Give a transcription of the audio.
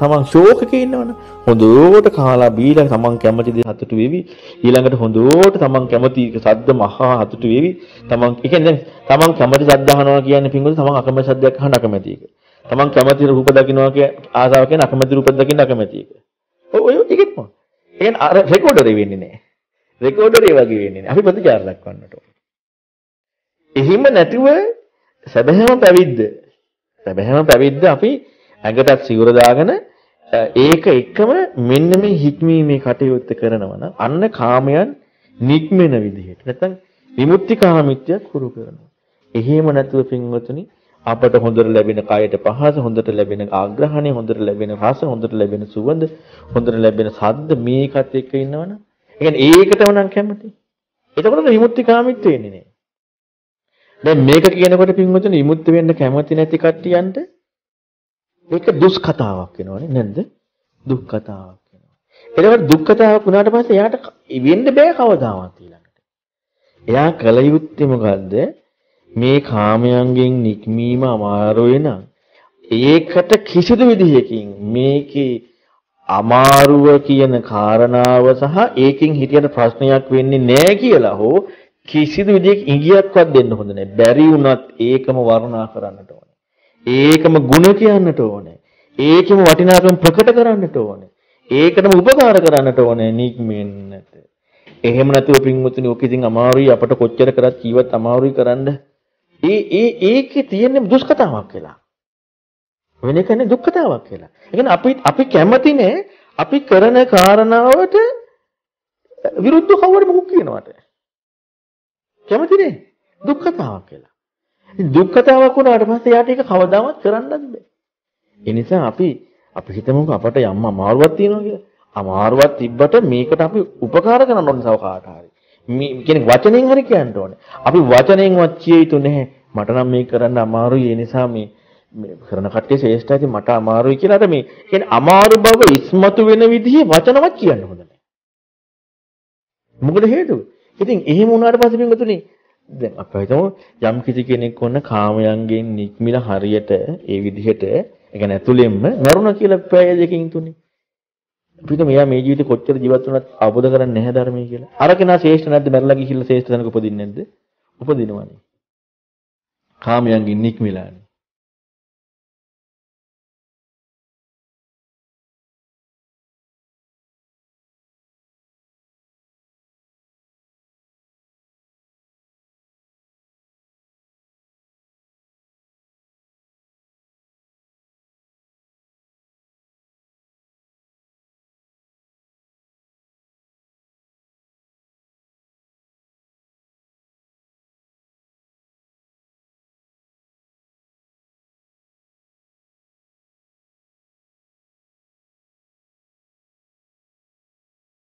තමන් ෂෝක් එකේ ඉන්නවනේ. හොඳට කාලා බීලා තමන් කැමති දේ සතුටු වෙවි. ඊළඟට හොඳට තමන් කැමති සද්ද මහා සතුටු වෙවි. තමන් ඒ කියන්නේ තමන් කැමති සද්ද අහනවා කියන්නේ පින්වල තමන් අකමැති සද්දයක් අහන්න අකමැති එක. තමන් කැමති රූප දකින්නවා කිය ආසාව කියන අකමැති රූපයක් දකින්න අකමැති එක. ඔය ඒකෙත් මොන. ඒ කියන්නේ අර රෙකෝඩරේ වෙන්නේ නැහැ. රෙකෝඩරේ වගේ වෙන්නේ නැහැ. අපි ප්‍රතිචාර දක්වන්නට ඕන. එහිම නැතිව සැබෑම පැවිද්ද සැබෑම පැවිද්ද අපි ඇඟටත් සිවුර දාගෙන ඒක එකම මෙන්න මේ හික්මීමේ කටයුත්ත කරනවා නම් අන්න කාමයන් නික්මෙන විදිහට නැත්නම් විමුක්ති කාමිත්‍යයක් හුරු කරනවා. එහෙම නැතුව පින්වතුනි අපට හොඳට ලැබෙන කයට පහස හොඳට ලැබෙන ආග්‍රහණය හොඳට ලැබෙන රස හොඳට ලැබෙන සුවඳ හොඳට ලැබෙන සද්ද මේකත් එක්ක ඉන්නවනම් ඒ කියන්නේ ඒකටම නම් කැමති. එතකොට විමුක්ති කාමිත්වය එන්නේ නෑ. දැන් මේක කියනකොට පින්වතුනි විමුක්ත වෙන්න කැමති නැති කට්ටියන්ට ඒක දුස් කතාවක් වෙනවනේ නැද්ද? දුක් කතාවක් වෙනවා. එතකොට දුක් කතාවක් වුණාට පස්සේ එයාට වෙන්න බෑ කවදාවත් ඊළඟට. එයා කල යුත්තේ මොකද්ද? මේ කාමයන්ගෙන් නික්මීම අමාරු වෙනම් ඒකට කිසිදු විදිහකින් මේකේ අමාරුව කියන කාරණාව සහ ඒකෙන් හිතියට ප්‍රශ්නයක් වෙන්නේ නැහැ කියලා හෝ කිසිදු විදිහක ඉඟියක්වත් දෙන්න හොඳ නැහැ. බැරි වුණත් ඒකම වර්ණනා කරන්නට ඕනේ. ඒකම ಗುಣ කියන්නට ඕනේ. ඒකෙම වටිනාකම ප්‍රකට කරන්නට ඕනේ. ඒකටම උපකාර කරන්නට ඕනේ නික්මෙන්නට. එහෙම නැතුව පින්වතුනි ඔක ඉතින් අමාරුයි අපට කොච්චර කරත් ජීවත් අමාරුයි කරන්න. ඒ ඒ ඒකේ තියෙන දුෂ්කතාවක් කියලා. වෙන එකනේ දුක්ඛතාවක් කියලා. ඒ කියන්නේ අපි අපි කැමතිනේ අපි කරන කාරණාවට විරුද්ධව කවුරු මොකක් කියනවට. කැමතිනේ දුක්ඛතාවක් කියලා. ඉතින් දුක්ඛතාවක් වුණාට පස්සේ යාට ඒක කවදාවත් කරන්නත් බෑ. ඒ නිසා අපි අපි හිතමුකෝ අපට යම් අමාරුවක් තියෙනවා කියලා. අමාරුවක් තිබ්බට මේකට අපි උපකාර කරන්න ඕනේ සව කාට හරි. මේ කියන්නේ වචනෙන් හරි කියන්න ඕනේ. අපි වචනෙන්වත් කිය යුතු නැහැ. මට නම් මේක කරන්න අමාරුයි. ඒ නිසා මේ මේ කරන කට්ටිය ශ්‍රේෂ්ඨයි. ඉතින් මට අමාරුයි කියලා අර මේ කියන්නේ අමාරු බව ඉස්මතු වෙන විදිහේ වචනවත් කියන්න හොඳ නැහැ. මොකද හේතුව? ඉතින් එහෙම වුණාට පස්සේ පින්වතුනි දැන් අපි හිතමු යම් කිසි කෙනෙක් වොන්න කාමයන්ගෙන් නික්මිලා හරියට ඒ විදිහට ඒ කියන්නේ ඇතුළෙන්ම මරුණා කියලා පැය දෙකකින් තුනේ. අපිට මෙයා මේ ජීවිතේ කොච්චර ජීවත් වුණත් අවබෝධ කරන්නේ නැහැ ධර්මයේ කියලා. අර කෙනා ශ්‍රේෂ්ඨ නැද්ද මැරලා ගිහිල්ලා ශ්‍රේෂ්ඨ තැනක උපදින්නේ නැද්ද? උපදිනවනේ. කාමයන්ගෙන් නික්මිලානේ.